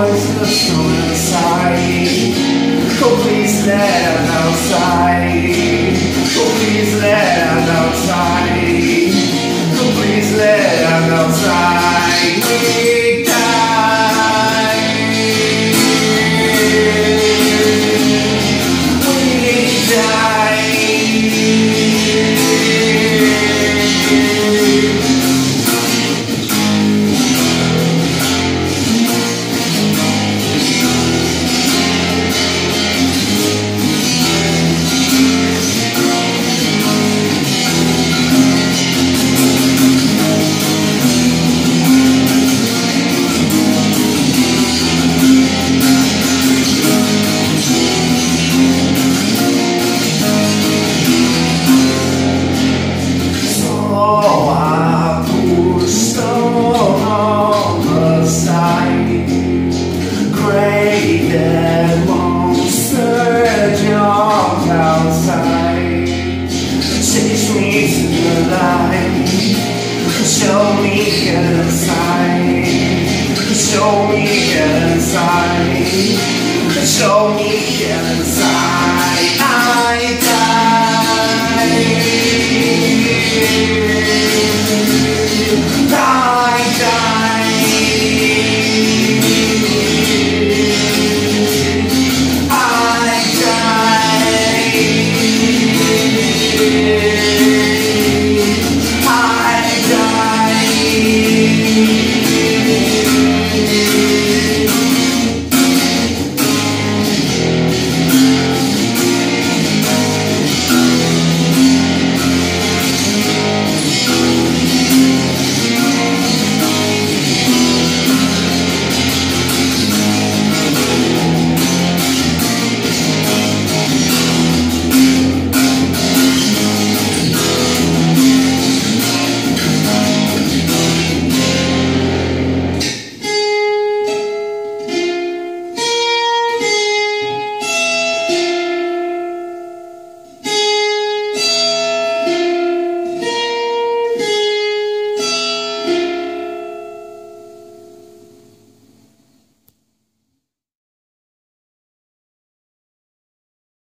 voice of the soul inside. Oh, please let out outside. Show me inside. Show me inside.